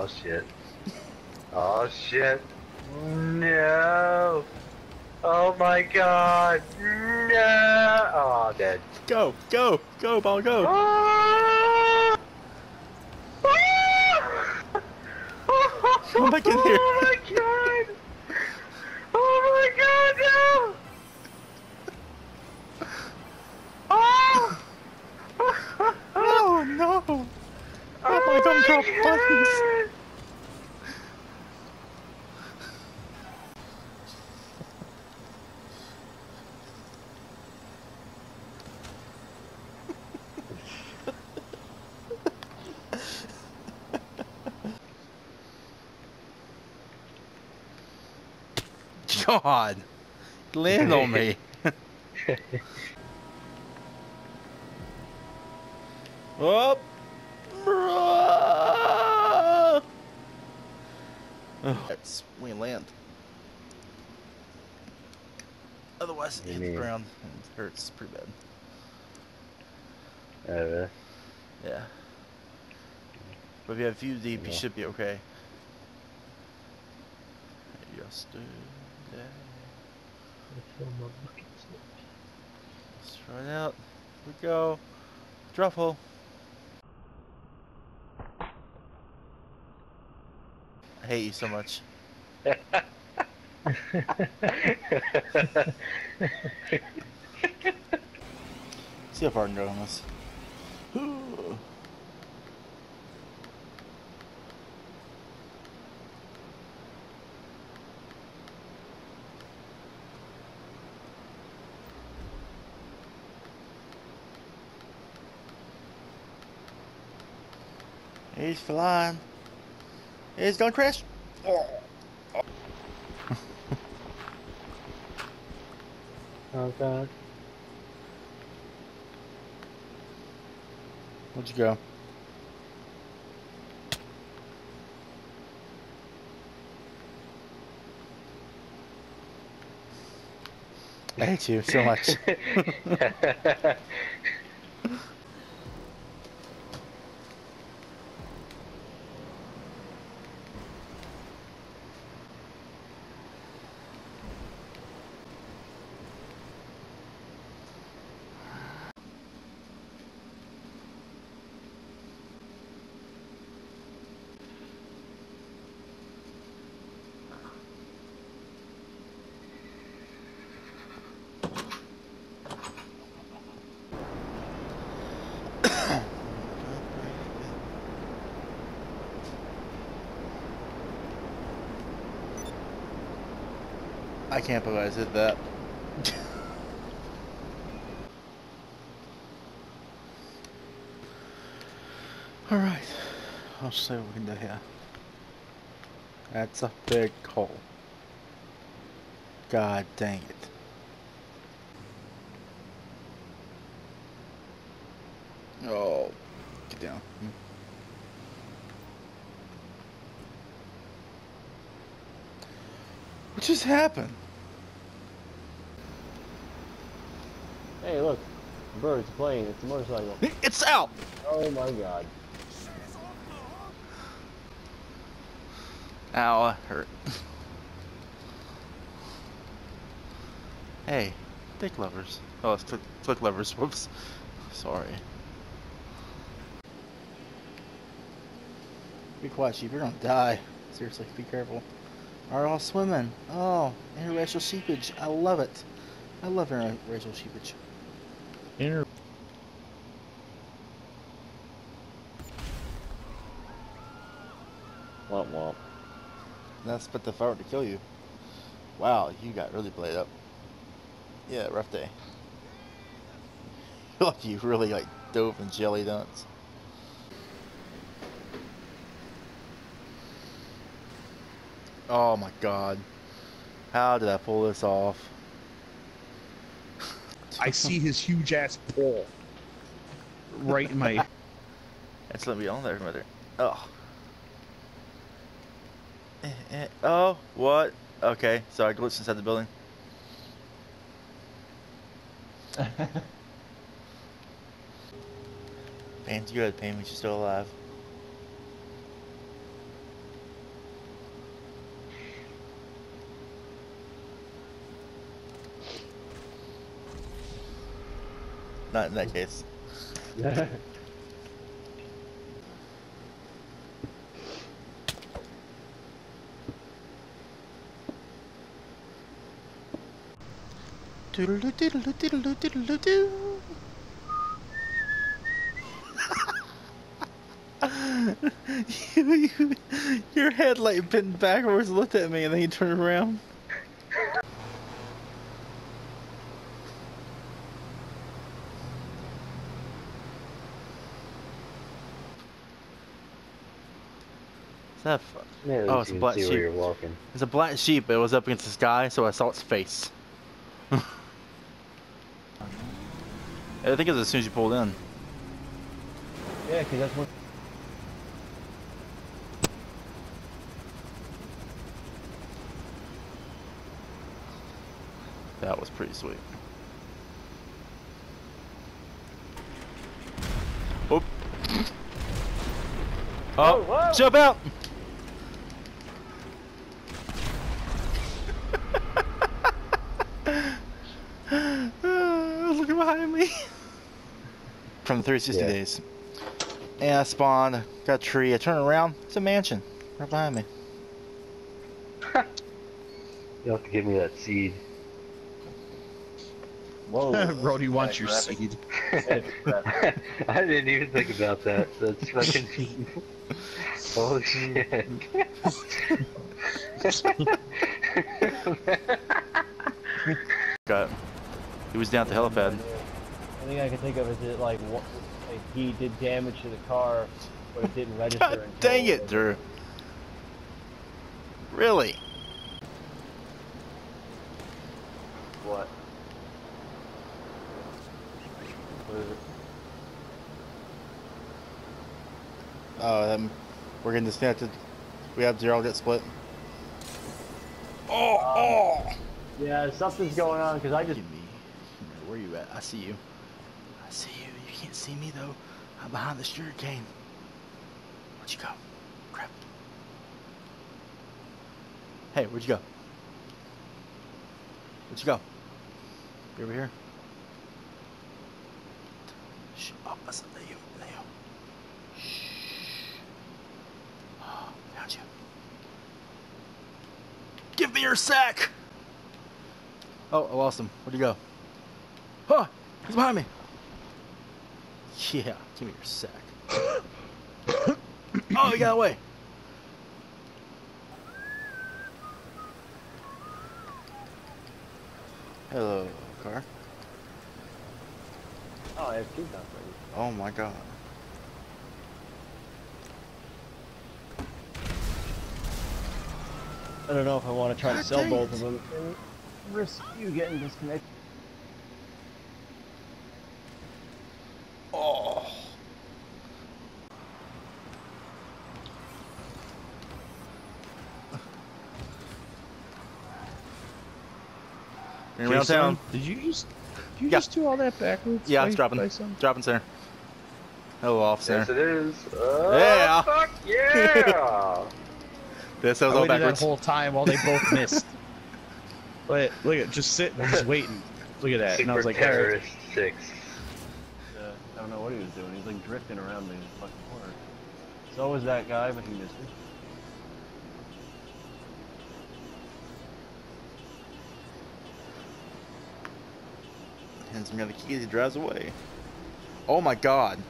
Oh shit. Oh shit. No. Oh my god. No. Oh, dead. Go, go, go, ball, go. Ah! Come back in here. Oh my god. Oh my god, no. Oh. Oh no! Oh my god, buttons! God! Land on me! Up! Oh, that's we land. Otherwise, it hits the ground and it hurts pretty bad. Uh, really? Yeah. But if you have a few deep, you should be okay. Let's it out. Here we go. Drop hole. I hate you so much. See how far I can go on this. He's flying. He's gonna crash. oh god. Where'd you go? I hate you so much. I can't believe I did that. Alright. I'll see what we can do here. That's a big hole. God dang it. Oh, get down. Hmm. What just happened? Hey, look. A bird's playing. It's a motorcycle. It's out! Oh my god. Ow, hurt. hey, dick lovers. Oh, it's click, click lovers. Whoops. Sorry. Be quiet, sheep. You're gonna die. Seriously, be careful. Are all swimming? Oh, interracial sheepage. I love it. I love interracial sheepage. Inter Womp womp. That's but the fire to kill you. Wow, you got really played up. Yeah, rough day. like you really like dove in jelly donuts. Oh my god. How did I pull this off? I see his huge ass paw right in my. That's let me on there, mother. Oh. Eh, eh, Oh, what? Okay, so I glitched inside the building. Pain's good, Pain means you're still alive. Not in that case. Doodle-doo, doodle-doo, doodle-doo-doo. you, you, your headlight bent backwards, looked at me, and then you turned around. Is that fu- Yeah, Oh, it's a black see sheep. you're walking. It's a black sheep, but it was up against the sky, so I saw its face. I think it was as soon as you pulled in. Yeah, because that's what. That was pretty sweet. Oop. Oh, Whoa, whoa. jump out! Look behind me. From 360 Yeah. days. And I spawned, got a tree, I turn around, it's a mansion right behind me. You have to give me that seed. Whoa. Brody wants your Right. seed. I didn't even think about that. That's fucking. oh shit. Got, he was down at the helipad. I think I can think of is it like, what, like he did damage to the car, but it didn't register. God dang it, Drew. Really? What? What is it? Oh, um, we're getting disconnected. We have zero get split. Oh, oh! Yeah, something's going on because I just. Give me. Where you at? I see you. I see you. You can't see me though. I'm behind the sugar cane. Where'd you go? Crap. Hey, where'd you go? Where'd you go? You over here? Shh. Oh, that's you. There. Shh. Oh, found you. Give me your sack! Oh, oh lost him. Where'd he go? Huh! He's behind me! Yeah, give me your sack. oh, he got away! Hello, car. Oh, I have two guns ready. Oh my god. I don't know if I want to try God to sell both it. of them and risk you getting disconnected. Oh. You're around town. Did you just did you Yeah. just do all that backwards? Yeah, it's dropping. Dropping center. Hello, officer. Yes, it is. Oh, Yeah. Fuck yeah! This was I all waited that whole time while they both missed. Wait, look at just sitting, just waiting. Look at that, and I was Super like, all right. terrorist six. Uh, I don't know what he was doing. He was like drifting around me in the fucking corner. So was that guy, but he missed it. Hands me the keys. He drives away. Oh my god.